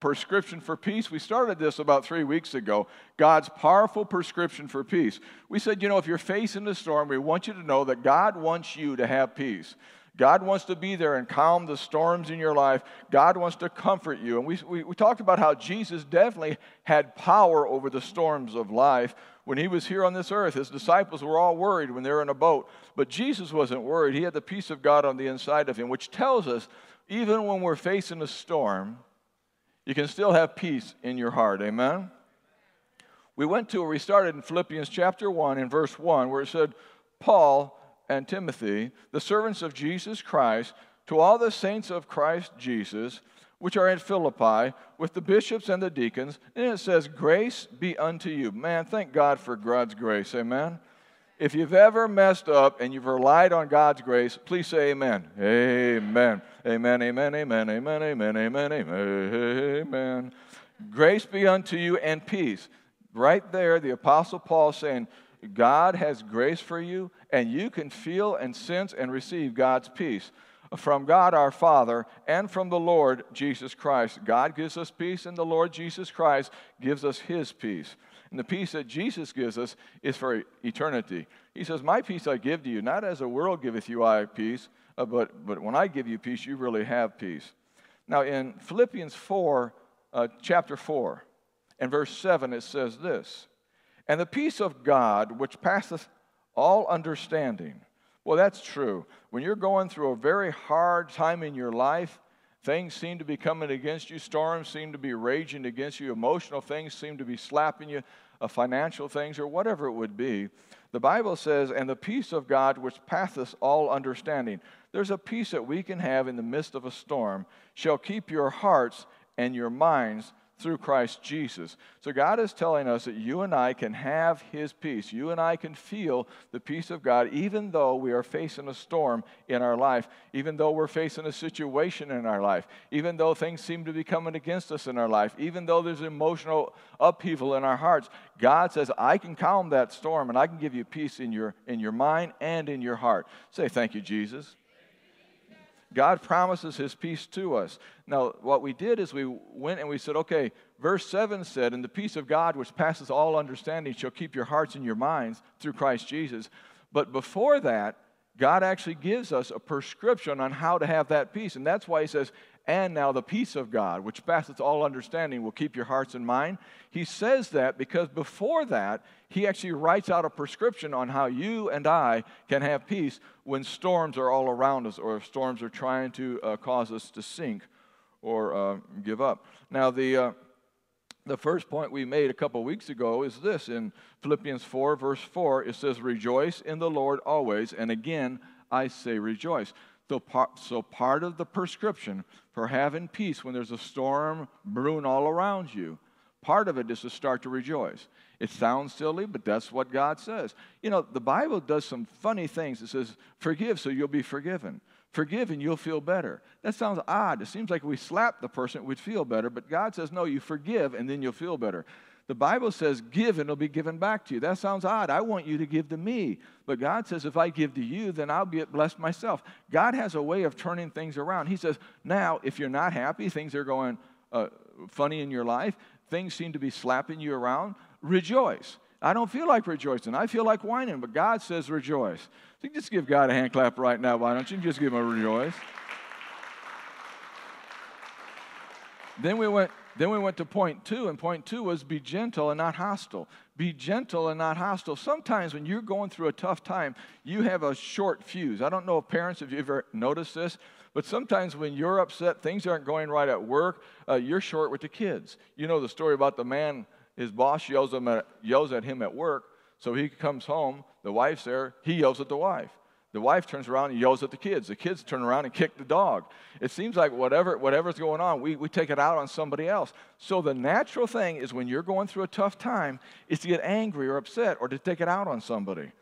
prescription for peace. We started this about three weeks ago. God's powerful prescription for peace. We said, you know, if you're facing a storm, we want you to know that God wants you to have peace. God wants to be there and calm the storms in your life. God wants to comfort you. And we, we, we, talked about how Jesus definitely had power over the storms of life. When he was here on this earth, his disciples were all worried when they were in a boat. But Jesus wasn't worried. He had the peace of God on the inside of him, which tells us even when we're facing a storm, you can still have peace in your heart. Amen? We went to, where we started in Philippians chapter 1 in verse 1, where it said, Paul, and Timothy, the servants of Jesus Christ, to all the saints of Christ Jesus, which are in Philippi, with the bishops and the deacons. And it says, Grace be unto you. Man, thank God for God's grace. Amen. If you've ever messed up and you've relied on God's grace, please say amen. Amen. Amen, amen, amen, amen, amen, amen, amen. Grace be unto you and peace. Right there, the Apostle Paul saying, God has grace for you, and you can feel and sense and receive God's peace from God our Father and from the Lord Jesus Christ. God gives us peace, and the Lord Jesus Christ gives us His peace. And the peace that Jesus gives us is for eternity. He says, My peace I give to you, not as the world giveth you I peace, uh, but, but when I give you peace, you really have peace. Now, in Philippians 4, uh, chapter 4, and verse 7, it says this and the peace of God, which passeth all understanding. Well, that's true. When you're going through a very hard time in your life, things seem to be coming against you, storms seem to be raging against you, emotional things seem to be slapping you, uh, financial things, or whatever it would be. The Bible says, and the peace of God which passeth all understanding. There's a peace that we can have in the midst of a storm, shall keep your hearts and your minds through Christ Jesus. So God is telling us that you and I can have His peace. You and I can feel the peace of God even though we are facing a storm in our life, even though we're facing a situation in our life, even though things seem to be coming against us in our life, even though there's emotional upheaval in our hearts. God says, I can calm that storm and I can give you peace in your, in your mind and in your heart. Say, Thank you, Jesus. God promises his peace to us. Now, what we did is we went and we said, okay, verse 7 said, And the peace of God, which passes all understanding, shall keep your hearts and your minds through Christ Jesus. But before that, God actually gives us a prescription on how to have that peace. And that's why he says, and now the peace of God, which passeth all understanding, will keep your hearts and mind. He says that because before that, he actually writes out a prescription on how you and I can have peace when storms are all around us or storms are trying to uh, cause us to sink or uh, give up. Now, the. Uh, the first point we made a couple weeks ago is this in Philippians 4, verse 4. It says, Rejoice in the Lord always. And again, I say rejoice. So part, so part of the prescription for having peace when there's a storm brewing all around you, part of it is to start to rejoice. It sounds silly, but that's what God says. You know, the Bible does some funny things. It says, forgive so you'll be forgiven. Forgive and you'll feel better. That sounds odd. It seems like we slap the person, we'd feel better, but God says, no, you forgive and then you'll feel better. The Bible says, give and it'll be given back to you. That sounds odd. I want you to give to me. But God says, if I give to you, then I'll be blessed myself. God has a way of turning things around. He says, now, if you're not happy, things are going uh, funny in your life, things seem to be slapping you around, rejoice. I don't feel like rejoicing. I feel like whining, but God says rejoice. So just give God a hand clap right now, why don't you? Just give him a rejoice. then we went then we went to point two, and point two was be gentle and not hostile. Be gentle and not hostile. Sometimes when you're going through a tough time, you have a short fuse. I don't know if parents, have you ever noticed this, but sometimes when you're upset, things aren't going right at work, uh, you're short with the kids. You know the story about the man, his boss yells, at, yells at him at work, so he comes home, the wife's there, he yells at the wife. The wife turns around and yells at the kids. The kids turn around and kick the dog. It seems like whatever, whatever's going on, we, we take it out on somebody else. So the natural thing is when you're going through a tough time, is to get angry or upset or to take it out on somebody,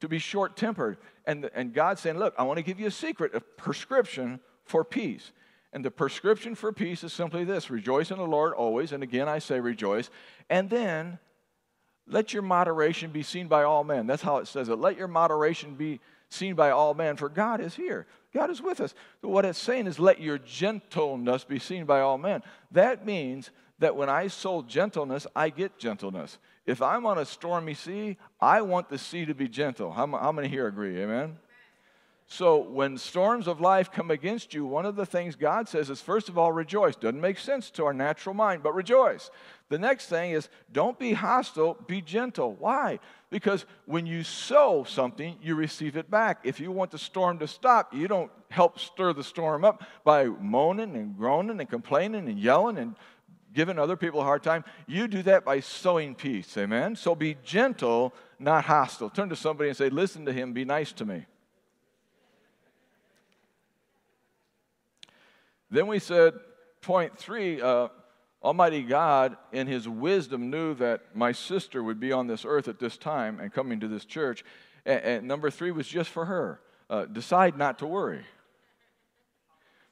to be short tempered. And, and God's saying, Look, I want to give you a secret, a prescription for peace. And the prescription for peace is simply this rejoice in the Lord always. And again, I say rejoice. And then let your moderation be seen by all men. That's how it says it. Let your moderation be seen by all men, for God is here. God is with us. So what it's saying is, let your gentleness be seen by all men. That means that when I sow gentleness, I get gentleness. If I'm on a stormy sea, I want the sea to be gentle. How, how many here agree? Amen? So when storms of life come against you, one of the things God says is, first of all, rejoice. Doesn't make sense to our natural mind, but rejoice. The next thing is, don't be hostile, be gentle. Why? Because when you sow something, you receive it back. If you want the storm to stop, you don't help stir the storm up by moaning and groaning and complaining and yelling and giving other people a hard time. You do that by sowing peace. Amen? So be gentle, not hostile. Turn to somebody and say, listen to him, be nice to me. Then we said, point three, uh, Almighty God, in His wisdom, knew that my sister would be on this earth at this time and coming to this church. And, and number three was just for her. Uh, decide not to worry.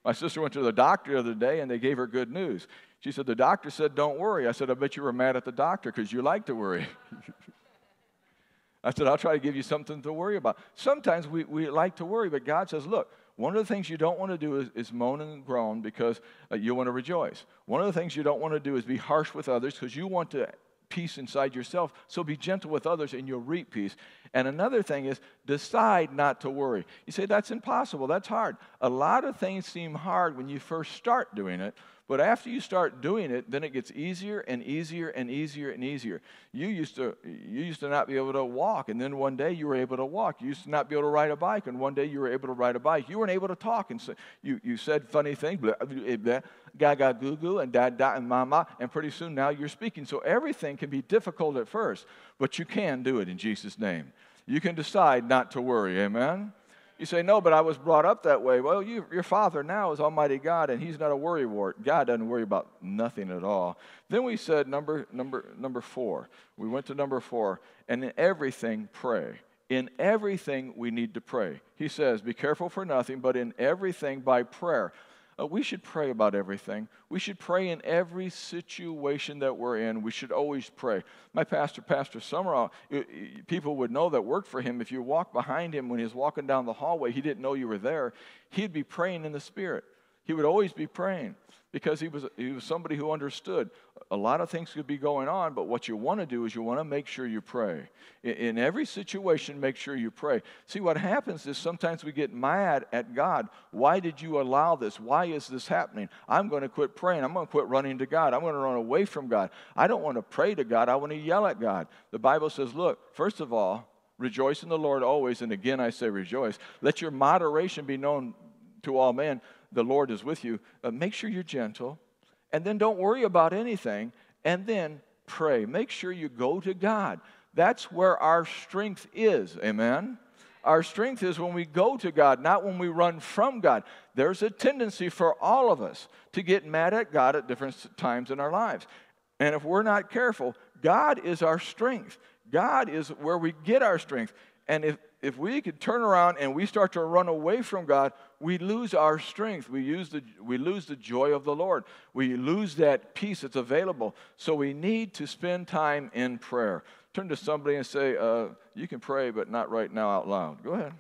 My sister went to the doctor the other day and they gave her good news. She said, The doctor said, Don't worry. I said, I bet you were mad at the doctor because you like to worry. I said, I'll try to give you something to worry about. Sometimes we, we like to worry, but God says, Look, one of the things you don't want to do is, is moan and groan because uh, you want to rejoice. One of the things you don't want to do is be harsh with others because you want to peace inside yourself. So be gentle with others and you'll reap peace. And another thing is decide not to worry. You say that's impossible, that's hard. A lot of things seem hard when you first start doing it, but after you start doing it, then it gets easier and easier and easier and easier. You used to you used to not be able to walk, and then one day you were able to walk. You used to not be able to ride a bike, and one day you were able to ride a bike. You weren't able to talk, and so you, you said funny things, blah, blah, blah, gaga goo goo, and da da and mama, and pretty soon now you're speaking. So everything can be difficult at first, but you can do it in Jesus' name. You can decide not to worry. Amen. You say, no, but I was brought up that way. Well, you, your father now is Almighty God, and he's not a worrywart. God doesn't worry about nothing at all. Then we said number, number, number four. We went to number four, and in everything, pray. In everything, we need to pray. He says, be careful for nothing, but in everything by prayer. Uh, we should pray about everything. We should pray in every situation that we're in. We should always pray. My pastor, Pastor Sumrall, people would know that worked for him. If you walk behind him when he's walking down the hallway, he didn't know you were there. He'd be praying in the Spirit. He would always be praying because he was, he was somebody who understood a lot of things could be going on, but what you want to do is you want to make sure you pray. In, in, every situation, make sure you pray. See, what happens is sometimes we get mad at God. Why did you allow this? Why is this happening? I'm going to quit praying. I'm going to quit running to God. I'm going to run away from God. I don't want to pray to God. I want to yell at God. The Bible says, look, first of all, rejoice in the Lord always. And again, I say rejoice. Let your moderation be known to all men the Lord is with you. Uh, make sure you're gentle, and then don't worry about anything, and then pray. Make sure you go to God. That's where our strength is. Amen. Our strength is when we go to God, not when we run from God. There's a tendency for all of us to get mad at God at different times in our lives. And if we're not careful, God is our strength. God is where we get our strength. And if, if we could turn around and we start to run away from God, we lose our strength. We, use the, we lose the joy of the Lord. We lose that peace that's available. So we need to spend time in prayer. Turn to somebody and say, uh, You can pray, but not right now out loud. Go ahead.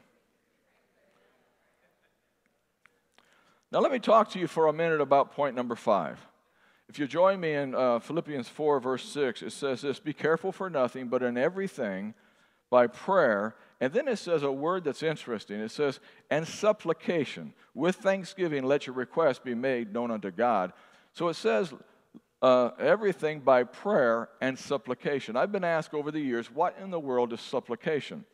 Now, let me talk to you for a minute about point number five. If you join me in uh, Philippians 4, verse 6, it says this Be careful for nothing, but in everything, by prayer and then it says a word that's interesting. It says, and supplication. With thanksgiving, let your request be made known unto God. So it says, uh, everything by prayer and supplication. I've been asked over the years, what in the world is supplication?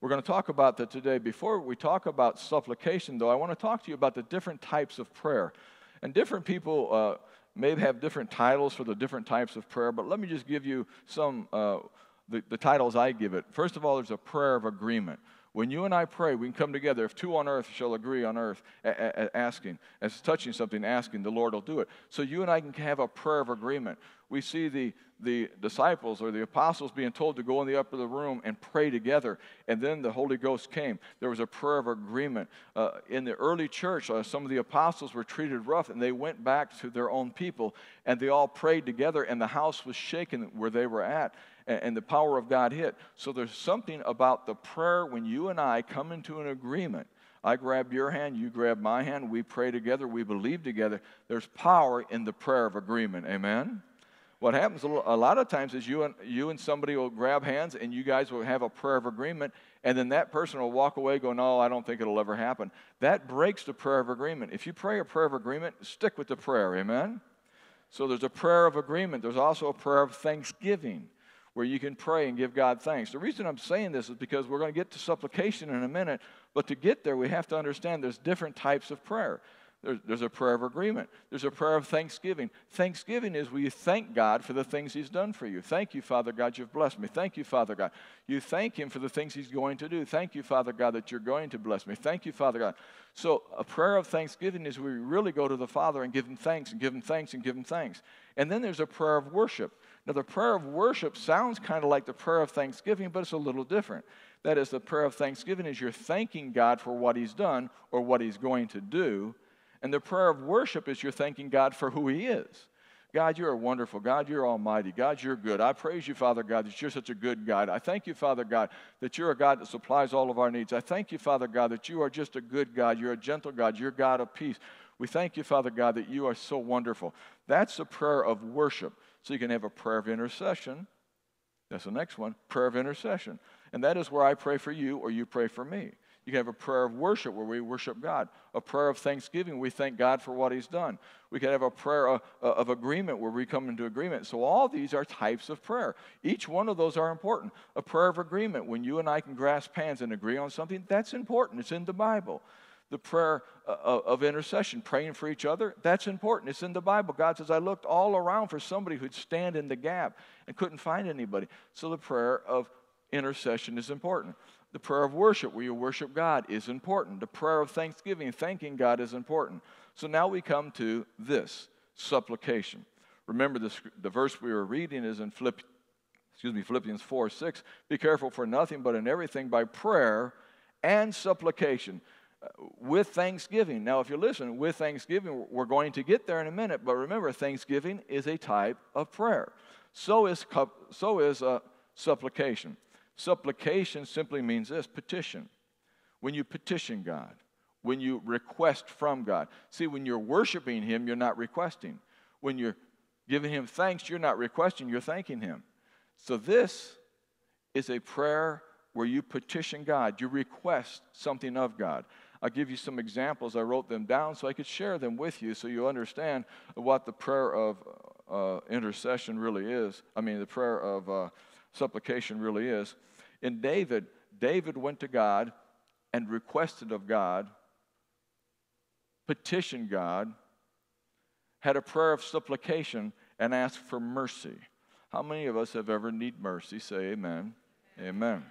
We're going to talk about that today. Before we talk about supplication, though, I want to talk to you about the different types of prayer. And different people uh, may have different titles for the different types of prayer, but let me just give you some. Uh, the, the titles I give it. First of all, there's a prayer of agreement. When you and I pray, we can come together. If two on earth shall agree on earth, a- a- asking, as touching something, asking, the Lord will do it. So you and I can have a prayer of agreement. We see the, the disciples or the apostles being told to go in the upper room and pray together, and then the Holy Ghost came. There was a prayer of agreement. Uh, in the early church, uh, some of the apostles were treated rough, and they went back to their own people, and they all prayed together, and the house was shaken where they were at and the power of God hit. So there's something about the prayer when you and I come into an agreement I grab your hand, you grab my hand, we pray together, we believe together. There's power in the prayer of agreement. Amen? What happens a lot of times is you and, you and somebody will grab hands and you guys will have a prayer of agreement, and then that person will walk away going, No, I don't think it'll ever happen. That breaks the prayer of agreement. If you pray a prayer of agreement, stick with the prayer. Amen? So there's a prayer of agreement, there's also a prayer of thanksgiving where you can pray and give God thanks. The reason I'm saying this is because we're going to get to supplication in a minute, but to get there, we have to understand there's different types of prayer. There's, there's, a prayer of agreement. There's a prayer of thanksgiving. Thanksgiving is where you thank God for the things He's done for you. Thank you, Father God, you've blessed me. Thank you, Father God. You thank Him for the things He's going to do. Thank you, Father God, that you're going to bless me. Thank you, Father God. So, a prayer of thanksgiving is where we really go to the Father and give Him thanks and give Him thanks and give Him thanks. And then there's a prayer of worship. Now, the prayer of worship sounds kind of like the prayer of thanksgiving, but it's a little different. That is, the prayer of thanksgiving is you're thanking God for what He's done or what He's going to do. And the prayer of worship is you're thanking God for who He is. God, you're wonderful. God, you're almighty. God, you're good. I praise you, Father God, that you're such a good God. I thank you, Father God, that you're a God that supplies all of our needs. I thank you, Father God, that you are just a good God. You're a gentle God. You're God of peace. We thank you, Father God, that you are so wonderful. That's a prayer of worship. So you can have a prayer of intercession. That's the next one prayer of intercession. And that is where I pray for you or you pray for me. You can have a prayer of worship where we worship God, a prayer of thanksgiving, we thank God for what He's done. We can have a prayer of, of, agreement where we come into agreement. So, all these are types of prayer. Each one of those are important. A prayer of agreement, when you and I can grasp hands and agree on something, that's important. It's in the Bible the prayer uh, of intercession, praying for each other, that's important. It's in the Bible. God says, I looked all around for somebody who'd stand in the gap and couldn't find anybody. So the prayer of intercession is important. The prayer of worship, where you worship God, is important. The prayer of thanksgiving, thanking God, is important. So now we come to this supplication. Remember, this, the verse we were reading is in Philipp, excuse me, Philippians 4 6. Be careful for nothing, but in everything by prayer and supplication with thanksgiving. Now, if you listen, with thanksgiving, we're going to get there in a minute, but remember, thanksgiving is a type of prayer. So is, so is uh, supplication. Supplication simply means this petition. When you petition God, when you request from God. See, when you're worshiping Him, you're not requesting. When you're giving Him thanks, you're not requesting, you're thanking Him. So, this is a prayer where you petition God, you request something of God. I'll give you some examples. I wrote them down so I could share them with you so you understand what the prayer of uh, intercession really is. I mean, the prayer of uh, supplication really is. In David, David went to God and requested of God, petitioned God, had a prayer of supplication, and asked for mercy. How many of us have ever need mercy? Say amen. Amen.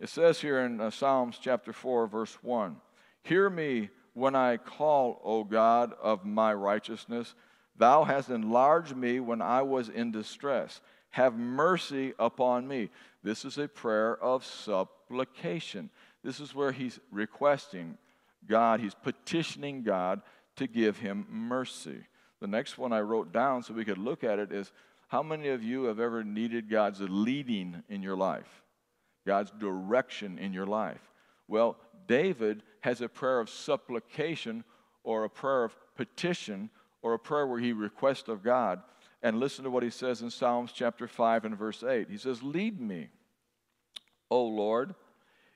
It says here in uh, Psalms chapter 4, verse 1 Hear me when I call, O God of my righteousness. Thou hast enlarged me when I was in distress. Have mercy upon me. This is a prayer of supplication. This is where he's requesting God, he's petitioning God to give him mercy. The next one I wrote down so we could look at it is how many of you have ever needed God's leading in your life? God's direction in your life? Well, David has a prayer of supplication or a prayer of petition or a prayer where he requests of God. And listen to what he says in Psalms chapter 5 and verse 8. He says, Lead me, O Lord,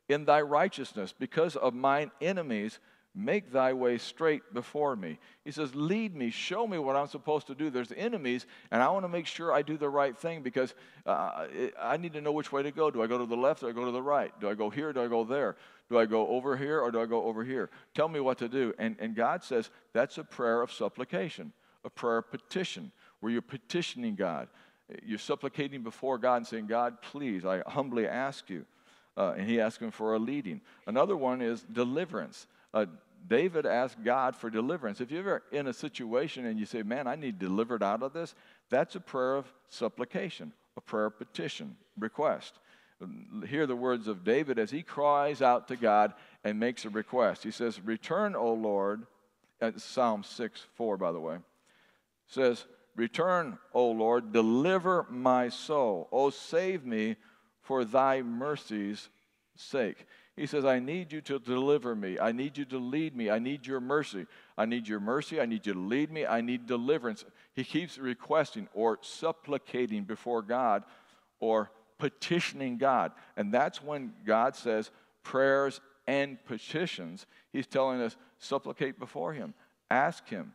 in thy righteousness, because of mine enemies Make thy way straight before me. He says, Lead me, show me what I'm supposed to do. There's enemies, and I want to make sure I do the right thing because uh, I need to know which way to go. Do I go to the left? Do I go to the right? Do I go here? Or do I go there? Do I go over here or do I go over here? Tell me what to do. And, and God says that's a prayer of supplication, a prayer of petition, where you're petitioning God. You're supplicating before God and saying, God, please, I humbly ask you. Uh, and he asks him for a leading. Another one is deliverance. Uh, David asked God for deliverance. If you're ever in a situation and you say, Man, I need delivered out of this, that's a prayer of supplication, a prayer of petition, request. Hear the words of David as he cries out to God and makes a request. He says, Return, O Lord, at Psalm 6 4, by the way, says, Return, O Lord, deliver my soul. O save me for thy mercy's sake. He says, I need you to deliver me. I need you to lead me. I need your mercy. I need your mercy. I need you to lead me. I need deliverance. He keeps requesting or supplicating before God or petitioning God. And that's when God says prayers and petitions. He's telling us supplicate before Him, ask Him,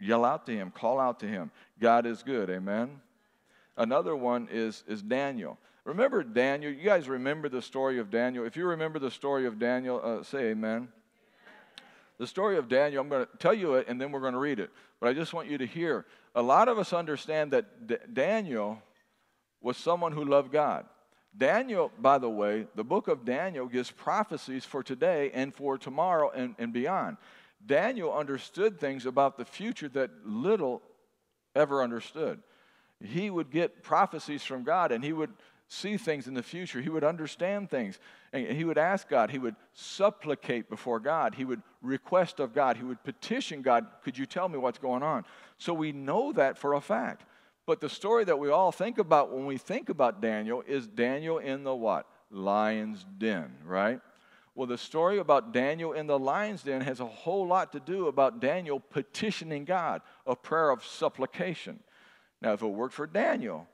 yell out to Him, call out to Him. God is good. Amen. Another one is, is Daniel. Remember Daniel? You guys remember the story of Daniel? If you remember the story of Daniel, uh, say amen. The story of Daniel, I'm going to tell you it and then we're going to read it. But I just want you to hear. A lot of us understand that D- Daniel was someone who loved God. Daniel, by the way, the book of Daniel gives prophecies for today and for tomorrow and, and beyond. Daniel understood things about the future that little ever understood. He would get prophecies from God and he would see things in the future. He would understand things. And he would ask God. He would supplicate before God. He would request of God. He would petition God, Could you tell me what's going on? So we know that for a fact. But the story that we all think about when we think about Daniel is Daniel in the what? Lion's den, right? Well, the story about Daniel in the lion's den has a whole lot to do about Daniel petitioning God, a prayer of supplication. Now, if it worked for Daniel,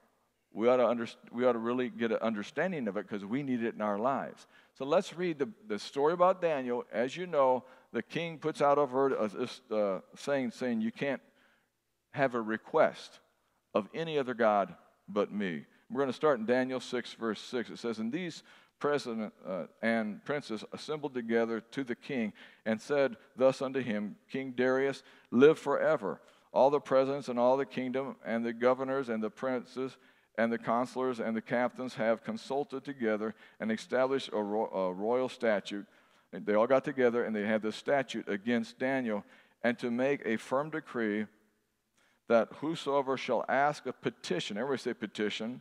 we ought to, under, we ought to really get an understanding of it because we need it in our lives. So let's read the, the story about Daniel. As you know, the king puts out a, a, a saying saying you can't have a request of any other God but me. We're going to start in Daniel 6, verse 6. It says, And these president uh, and princes assembled together to the king and said thus unto him, King Darius, live forever. All the presidents and all the kingdom and the governors and the princes and the counselors and the captains have consulted together and established a, ro- a royal statute. And they all got together and they had this statute against Daniel and to make a firm decree that whosoever shall ask a petition, everybody say petition,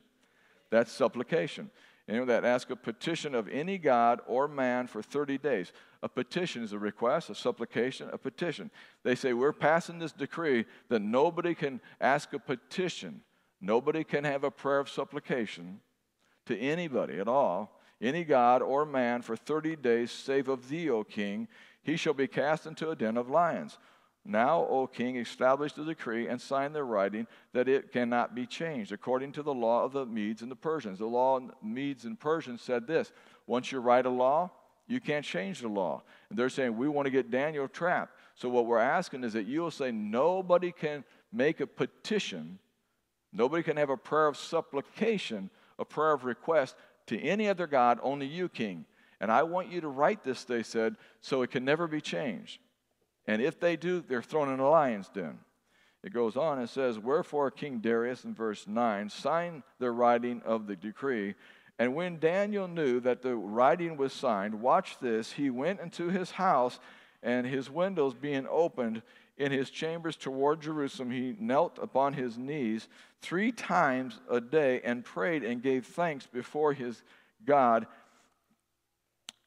that's supplication. Anyone that ask a petition of any God or man for 30 days. A petition is a request, a supplication, a petition. They say, We're passing this decree that nobody can ask a petition Nobody can have a prayer of supplication to anybody at all, any God or man, for 30 days, save of thee, O king. He shall be cast into a den of lions. Now, O king, establish the decree and sign the writing that it cannot be changed, according to the law of the Medes and the Persians. The law of Medes and Persians said this once you write a law, you can't change the law. And they're saying, we want to get Daniel trapped. So, what we're asking is that you'll say, nobody can make a petition Nobody can have a prayer of supplication, a prayer of request to any other God, only you, King. And I want you to write this, they said, so it can never be changed. And if they do, they're thrown in a lion's den. It goes on and says, Wherefore King Darius, in verse 9, signed the writing of the decree. And when Daniel knew that the writing was signed, watch this, he went into his house, and his windows being opened, in his chambers toward Jerusalem, he knelt upon his knees three times a day and prayed and gave thanks before his God.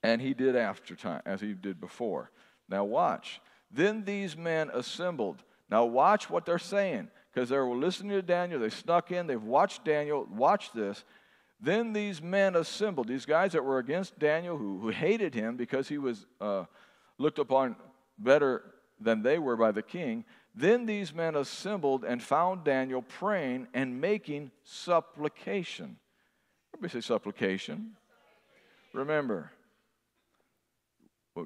And he did after time, as he did before. Now, watch. Then these men assembled. Now, watch what they're saying, because they were listening to Daniel. They snuck in, they've watched Daniel. Watch this. Then these men assembled, these guys that were against Daniel, who, who hated him because he was uh, looked upon better than they were by the king. Then these men assembled and found Daniel praying and making supplication. Everybody say supplication. Remember,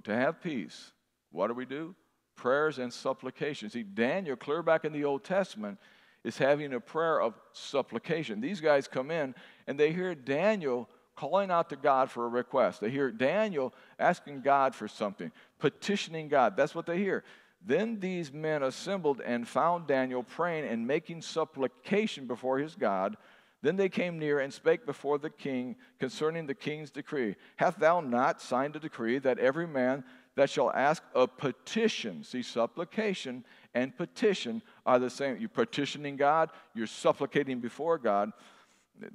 to have peace, what do we do? Prayers and supplications. See, Daniel, clear back in the Old Testament, is having a prayer of supplication. These guys come in and they hear Daniel calling out to God for a request. They hear Daniel asking God for something, petitioning God. That's what they hear. Then these men assembled and found Daniel praying and making supplication before his God. Then they came near and spake before the king concerning the king's decree. Hath thou not signed a decree that every man that shall ask a petition, see, supplication and petition are the same. You're petitioning God, you're supplicating before God.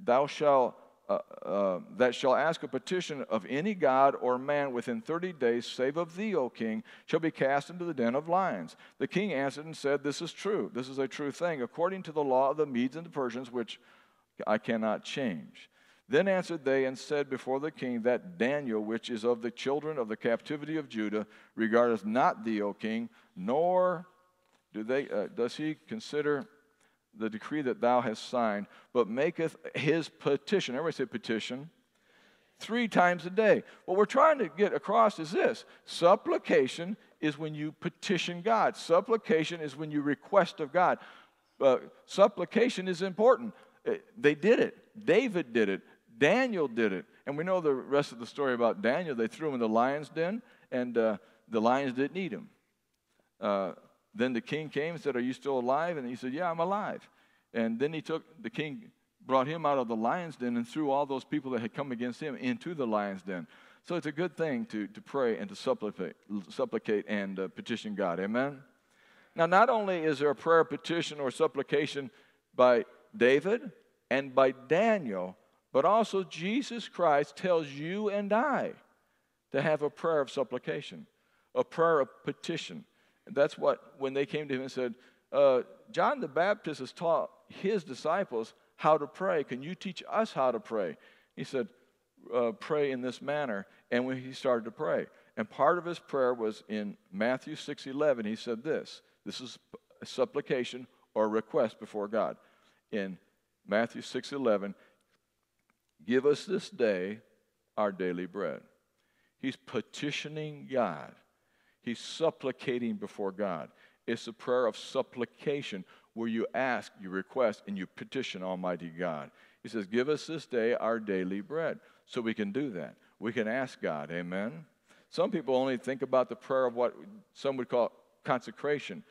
Thou shalt uh, uh, that shall ask a petition of any god or man within 30 days, save of thee, O king, shall be cast into the den of lions. The king answered and said, This is true. This is a true thing, according to the law of the Medes and the Persians, which I cannot change. Then answered they and said before the king, That Daniel, which is of the children of the captivity of Judah, regardeth not thee, O king, nor do they, uh, does he consider the decree that thou hast signed, but maketh his petition. Everybody say petition. Three times a day. What we're trying to get across is this supplication is when you petition God, supplication is when you request of God. Uh, supplication is important. Uh, they did it. David did it. Daniel did it. And we know the rest of the story about Daniel. They threw him in the lion's den, and uh, the lions didn't eat him. Uh, then the king came and said, Are you still alive? And he said, Yeah, I'm alive. And then he took, the king brought him out of the lion's den and threw all those people that had come against him into the lion's den. So it's a good thing to, to pray and to supplicate, supplicate and uh, petition God. Amen? Now, not only is there a prayer petition or supplication by David and by Daniel, but also, Jesus Christ tells you and I to have a prayer of supplication, a prayer of petition. And that's what, when they came to him and said, uh, John the Baptist has taught his disciples how to pray. Can you teach us how to pray? He said, uh, Pray in this manner. And when he started to pray, and part of his prayer was in Matthew 6 11, he said this this is a supplication or request before God. In Matthew 6 11, Give us this day our daily bread. He's petitioning God, he's supplicating before God. It's a prayer of supplication where you ask, you request, and you petition Almighty God. He says, Give us this day our daily bread. So we can do that. We can ask God, amen? Some people only think about the prayer of what some would call consecration.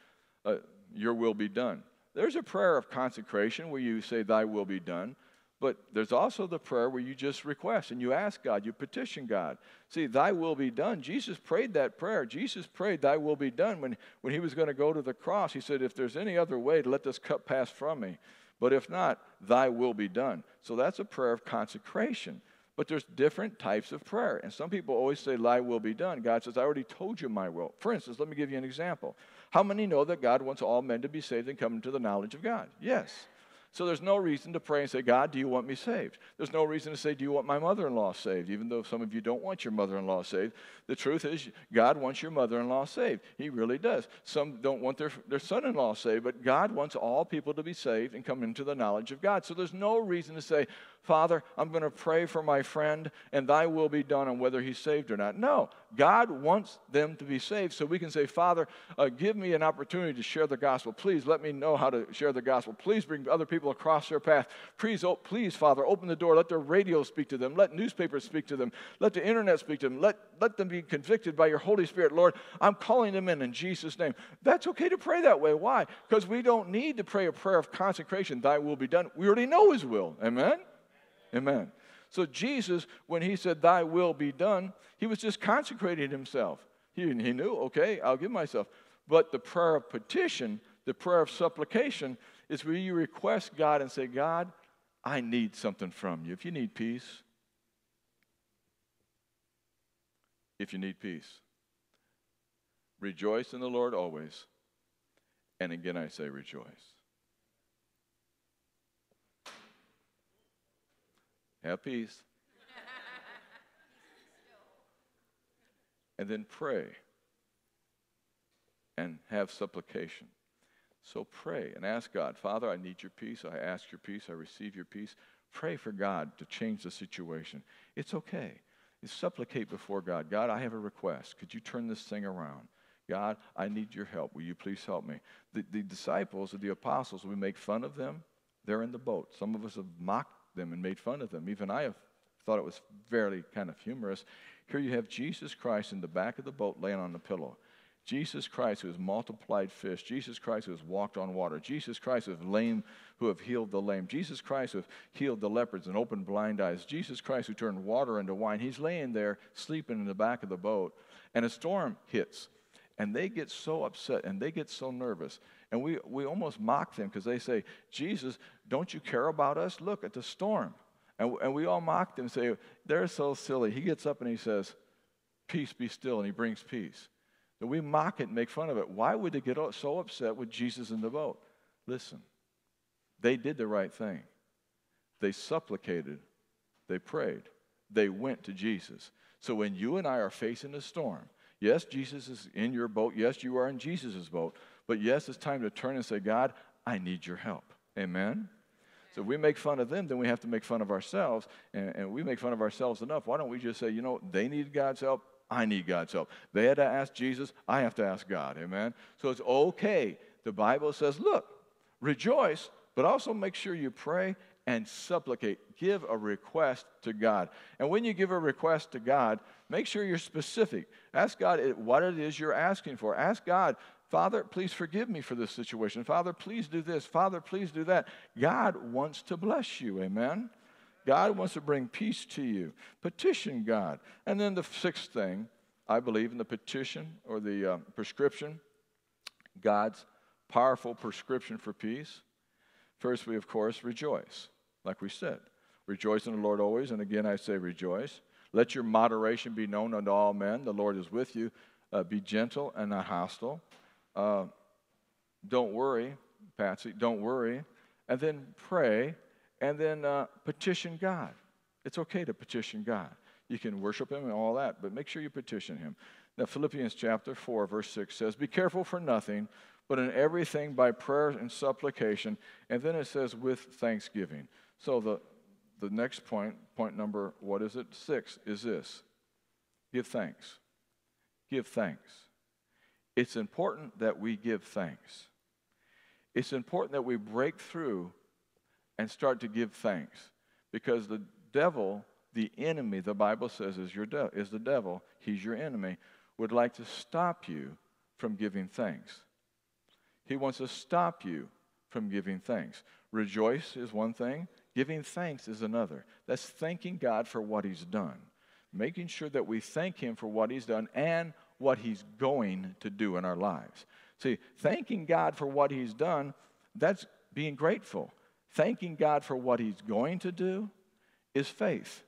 Uh, your will be done. There's a prayer of consecration where you say, Thy will be done. But there's also the prayer where you just request and you ask God, you petition God. See, thy will be done. Jesus prayed that prayer. Jesus prayed, thy will be done. When, when he was going to go to the cross, he said, if there's any other way to let this cup pass from me, but if not, thy will be done. So that's a prayer of consecration. But there's different types of prayer. And some people always say, Thy will be done. God says, I already told you my will. For instance, let me give you an example. How many know that God wants all men to be saved and come into the knowledge of God? Yes. So there's no reason to pray and say, God, do you want me saved? There's no reason to say, Do you want my mother in law saved? Even though some of you don't want your mother in law saved. The truth is, God wants your mother in law saved. He really does. Some don't want their, their son in law saved, but God wants all people to be saved and come into the knowledge of God. So there's no reason to say, Father, I'm going to pray for my friend and thy will be done on whether he's saved or not. No, God wants them to be saved. So we can say, Father, uh, give me an opportunity to share the gospel. Please let me know how to share the gospel. Please bring other people across their path. Please, oh, please, Father, open the door. Let the radio speak to them. Let newspapers speak to them. Let the internet speak to them. Let, let them be convicted by your Holy Spirit. Lord, I'm calling them in in Jesus' name. That's okay to pray that way. Why? Because we don't need to pray a prayer of consecration. Thy will be done. We already know his will. Amen? Amen. So Jesus, when he said, Thy will be done, he was just consecrating himself. He, he knew, okay, I'll give myself. But the prayer of petition, the prayer of supplication, is where you request God and say, God, I need something from you. If you need peace, if you need peace, rejoice in the Lord always. And again, I say rejoice. Have peace. and then pray and have supplication. So pray and ask God, Father, I need your peace. I ask your peace. I receive your peace. Pray for God to change the situation. It's okay. You supplicate before God. God, I have a request. Could you turn this thing around? God, I need your help. Will you please help me? The, the disciples the apostles, we make fun of them. They're in the boat. Some of us have mocked them and made fun of them. Even I have thought it was fairly kind of humorous. Here you have Jesus Christ in the back of the boat laying on the pillow. Jesus Christ who has multiplied fish, Jesus Christ who has walked on water, Jesus Christ who has lame, who have healed the lame, Jesus Christ who have healed the leopards and opened blind eyes, Jesus Christ who turned water into wine. He's laying there sleeping in the back of the boat, and a storm hits, and they get so upset and they get so nervous and we, we almost mock them because they say, Jesus, don't you care about us? Look at the storm. And, and we all mock them and say, they're so silly. He gets up and he says, Peace be still, and he brings peace. So we mock it and make fun of it. Why would they get so upset with Jesus in the boat? Listen, they did the right thing. They supplicated They prayed. They went to Jesus. So when you and I are facing a storm, yes, Jesus is in your boat. Yes, you are in Jesus' boat. But yes, it's time to turn and say, God, I need your help. Amen? So if we make fun of them, then we have to make fun of ourselves. And, and we make fun of ourselves enough. Why don't we just say, you know, they need God's help. I need God's help. They had to ask Jesus. I have to ask God. Amen? So it's okay. The Bible says, look, rejoice, but also make sure you pray and supplicate. Give a request to God. And when you give a request to God, make sure you're specific. Ask God what it is you're asking for. Ask God, Father, please forgive me for this situation. Father, please do this. Father, please do that. God wants to bless you. Amen. God wants to bring peace to you. Petition God. And then the sixth thing, I believe in the petition or the uh, prescription, God's powerful prescription for peace. First, we, of course, rejoice, like we said. Rejoice in the Lord always. And again, I say rejoice. Let your moderation be known unto all men. The Lord is with you. Uh, be gentle and not hostile. Uh, don't worry, Patsy, don't worry. And then pray and then uh, petition God. It's okay to petition God. You can worship Him and all that, but make sure you petition Him. Now, Philippians chapter 4, verse 6 says, Be careful for nothing, but in everything by prayer and supplication. And then it says, with thanksgiving. So the, the next point, point number, what is it? Six, is this give thanks. Give thanks. It's important that we give thanks. It's important that we break through and start to give thanks because the devil, the enemy, the Bible says is, your de- is the devil, he's your enemy, would like to stop you from giving thanks. He wants to stop you from giving thanks. Rejoice is one thing, giving thanks is another. That's thanking God for what He's done, making sure that we thank Him for what He's done and what He's going to do in our lives. See, thanking God for what He's done, that's being grateful. Thanking God for what He's going to do is faith.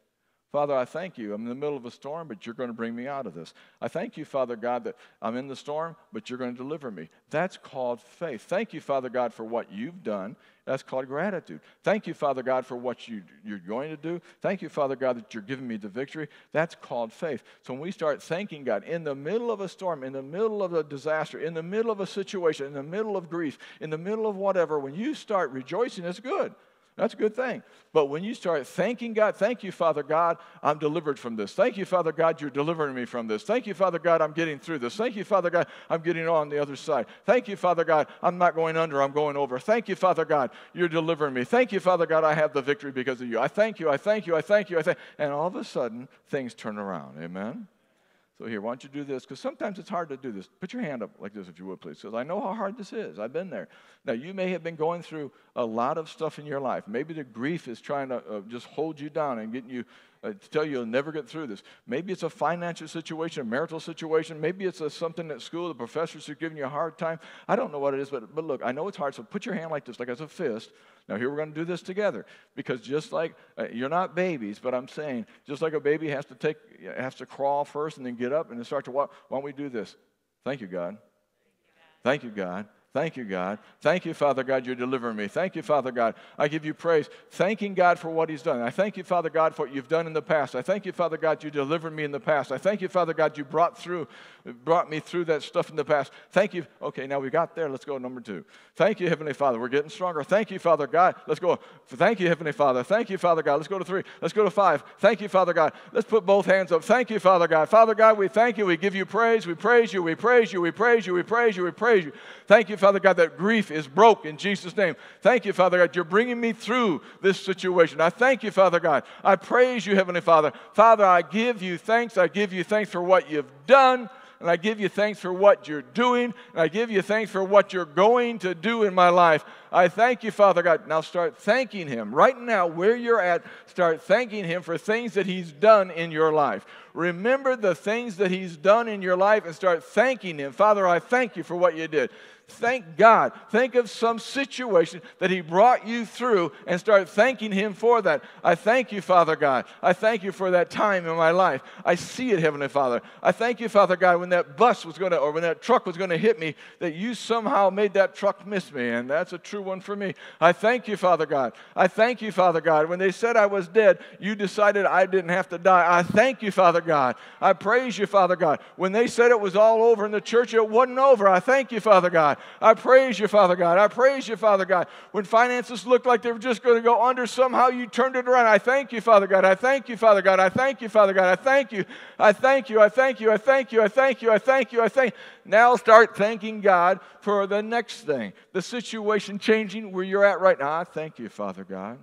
Father, I thank you. I'm in the middle of a storm, but you're going to bring me out of this. I thank you, Father God, that I'm in the storm, but you're going to deliver me. That's called faith. Thank you, Father God, for what you've done. That's called gratitude. Thank you, Father God, for what you, you're going to do. Thank you, Father God, that you're giving me the victory. That's called faith. So when we start thanking God in the middle of a storm, in the middle of a disaster, in the middle of a situation, in the middle of grief, in the middle of whatever, when you start rejoicing, it's good. That's a good thing. But when you start thanking God, thank you, Father God, I'm delivered from this. Thank you, Father God, you're delivering me from this. Thank you, Father God, I'm getting through this. Thank you, Father God, I'm getting on the other side. Thank you, Father God, I'm not going under, I'm going over. Thank you, Father God, you're delivering me. Thank you, Father God, I have the victory because of you. I thank you, I thank you, I thank you, I thank And all of a sudden, things turn around. Amen? So here, why don't you do this? Because sometimes it's hard to do this. Put your hand up like this if you would, please, because I know how hard this is. I've been there. Now, you may have been going through a lot of stuff in your life. Maybe the grief is trying to uh, just hold you down and getting you uh, to tell you you'll never get through this. Maybe it's a financial situation, a marital situation. Maybe it's a, something at school, the professors are giving you a hard time. I don't know what it is, but, but look, I know it's hard. So put your hand like this, like as a fist. Now, here we're going to do this together because just like uh, you're not babies, but I'm saying just like a baby has to take, has to crawl first and then get up and then start to walk. Why don't we do this? Thank you, God. Thank you, God. Thank you, God. Thank you, Father God, you're delivering me. Thank you, Father God. I give you praise. Thanking God for what He's done. I thank you, Father God, for what you've done in the past. I thank you, Father God, you delivered me in the past. I thank you, Father God, you brought through, brought me through that stuff in the past. Thank you. Okay, now we got there. Let's go number two. Thank you, Heavenly Father. We're getting stronger. Thank you, Father God. Let's go. Thank you, Heavenly Father. Thank you, Father God. Let's go to three. Let's go to five. Thank you, Father God. Let's put both hands up. Thank you, Father God. Father God, we thank you. We give you praise. We praise you. We praise you. We praise you. We praise you. We praise you. Thank you, Father God, that grief grief is broke in Jesus' name. Thank you, Father God. You're bringing me through this situation. I thank you, Father God. I praise you, Heavenly Father. Father, I give you thanks. I give you thanks for what you've done. And I give you thanks for what you're doing. And I give you thanks for what you're going to do in my life. I thank you, Father God. Now start thanking Him. Right now, where you're at, start thanking Him for things that He's done in your life. Remember the things that He's done in your life and start thanking Him. Father, I thank you for what you did. Thank God. Think of some situation that He brought you through and start thanking Him for that. I thank you, Father God. I thank you for that time in my life. I see it, Heavenly Father. I thank you, Father God, when that bus was going to, or when that truck was going to hit me, that you somehow made that truck miss me. And that's a true one for me. I thank you, Father God. I thank you, Father God. When they said I was dead, you decided I didn't have to die. I thank you, Father God. I praise you, Father God. When they said it was all over in the church, it wasn't over. I thank you, Father God. I praise you, Father God. I praise you, Father God. When finances looked like they were just going to go under, somehow you turned it around. I thank you, Father God. I thank you, Father God. I thank you, Father God. I thank you. I thank you. I thank you. I thank you. I thank you. I thank you. I thank. Now start thanking God for the next thing, the situation changing where you're at right now. I thank you, Father God.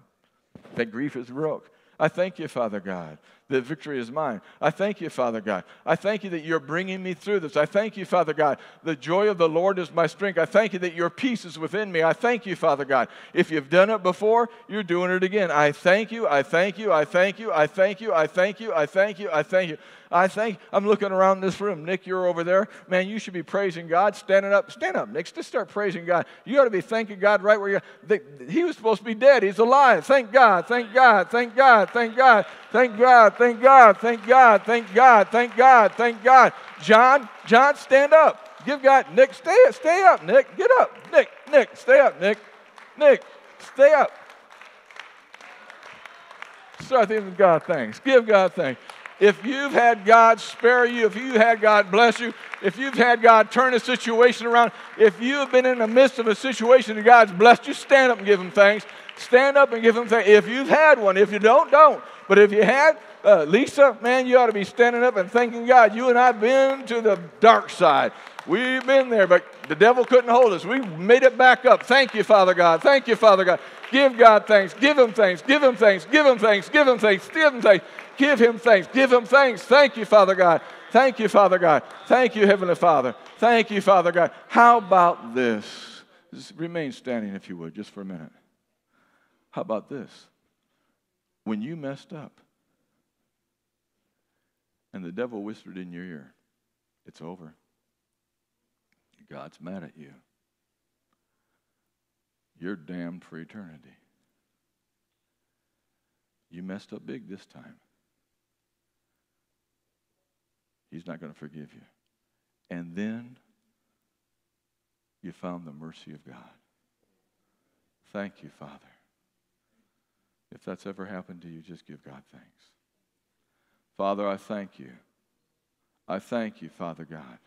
That grief is broke. I thank you, Father God the victory is mine. I thank you, Father God. I thank you that you're bringing me through this. I thank you, Father God. The joy of the Lord is my strength. I thank you that your peace is within me. I thank you, Father God. If you've done it before, you're doing it again. I thank you. I thank you. I thank you. I thank you. I thank you. I thank you. I thank you. I think I'm looking around this room. Nick, you're over there. Man, you should be praising God, standing up. Stand up, Nick. Just start praising God. You ought to be thanking God right where you're. He was supposed to be dead. He's alive. Thank God. Thank God. Thank God. Thank God. Thank God. Thank God. Thank God. Thank God. Thank God. Thank God. John, John, stand up. Give God. Nick, stay up. Stay up, Nick. Get up. Nick, Nick, stay up, Nick. Nick, stay up. Start giving God thanks. Give God thanks if you've had God spare you, if you've had God bless you, if you've had God turn a situation around, if you have been in the midst of a situation and God's blessed you, stand up and give Him thanks. Stand up and give Him thanks. If you've had one, if you don't, don't. But if you had, uh, Lisa, man, you ought to be standing up and thanking God. You and I have been to the dark side. We've been there, but the devil couldn't hold us. We made it back up. Thank you, Father God. Thank you, Father God. Give God thanks. Give Him thanks. Give Him thanks. Give Him thanks. Give Him thanks. Give Him thanks. Give him thanks. Give him thanks. Thank you, Father God. Thank you, Father God. Thank you, Heavenly Father. Thank you, Father God. How about this? Just remain standing, if you would, just for a minute. How about this? When you messed up and the devil whispered in your ear, it's over. God's mad at you. You're damned for eternity. You messed up big this time. He's not going to forgive you. And then you found the mercy of God. Thank you, Father. If that's ever happened to you, just give God thanks. Father, I thank you. I thank you, Father God.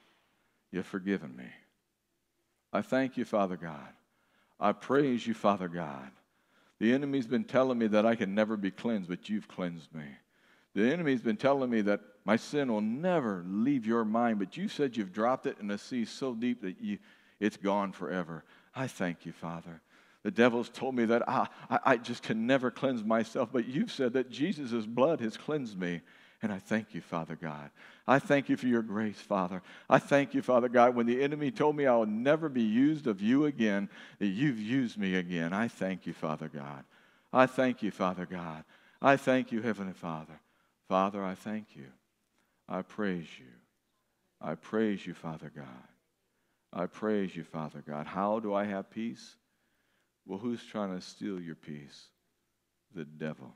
You've forgiven me. I thank you, Father God. I praise you, Father God. The enemy's been telling me that I can never be cleansed, but you've cleansed me. The enemy's been telling me that my sin will never leave your mind, but you said you've dropped it in the sea so deep that you, it's gone forever. I thank you, Father. The devil's told me that I, I, I just can never cleanse myself, but you've said that Jesus' blood has cleansed me. And I thank you, Father God. I thank you for your grace, Father. I thank you, Father God, when the enemy told me I will never be used of you again, that you've used me again. I thank you, Father God. I thank you, Father God. I thank you, Heavenly Father. Father, I thank you. I praise you. I praise you, Father God. I praise you, Father God. How do I have peace? Well, who's trying to steal your peace? The devil.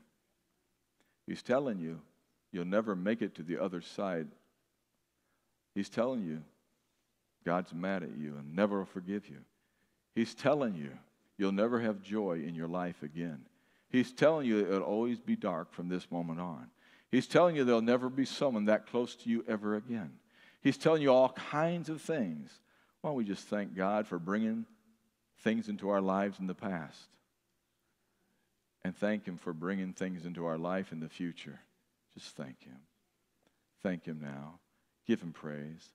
He's telling you you'll never make it to the other side. He's telling you God's mad at you and never will forgive you. He's telling you you'll never have joy in your life again. He's telling you it'll always be dark from this moment on. He's telling you there'll never be someone that close to you ever again. He's telling you all kinds of things. Why don't we just thank God for bringing things into our lives in the past and thank Him for bringing things into our life in the future? Just thank Him. Thank Him now. Give Him praise.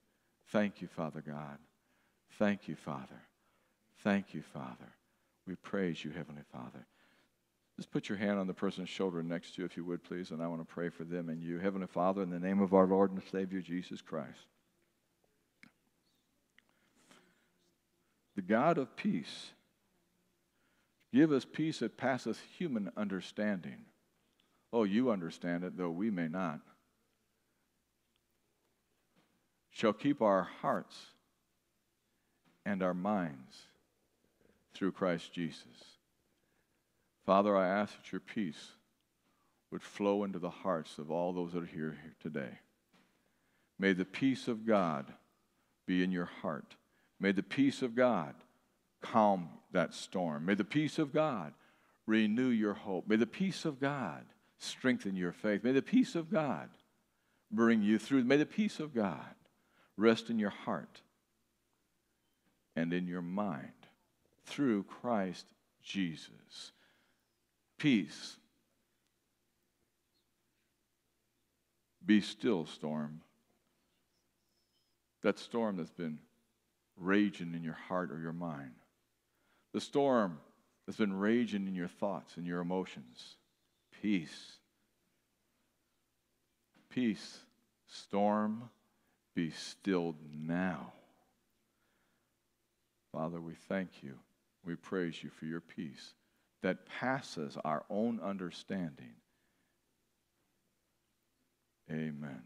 Thank you, Father God. Thank you, Father. Thank you, Father. We praise you, Heavenly Father. Just put your hand on the person's shoulder next to you, if you would, please, and I want to pray for them and you. Heavenly Father, in the name of our Lord and Savior, Jesus Christ, the God of peace, give us peace that passeth human understanding Oh, you understand it, though we may not. Shall keep our hearts and our minds through Christ Jesus. Father, I ask that your peace would flow into the hearts of all those that are here, here today. May the peace of God be in your heart. May the peace of God calm that storm. May the peace of God renew your hope. May the peace of God strengthen your faith. May the peace of God bring you through. May the peace of God rest in your heart and in your mind through Christ Jesus. Peace. Be still, storm. That storm that's been raging in your heart or your mind. The storm that's been raging in your thoughts and your emotions. Peace. Peace. Storm, be stilled now. Father, we thank you. We praise you for your peace that passes our own understanding. Amen.